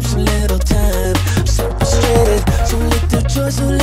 time, some little time. So frustrated, so little choice. so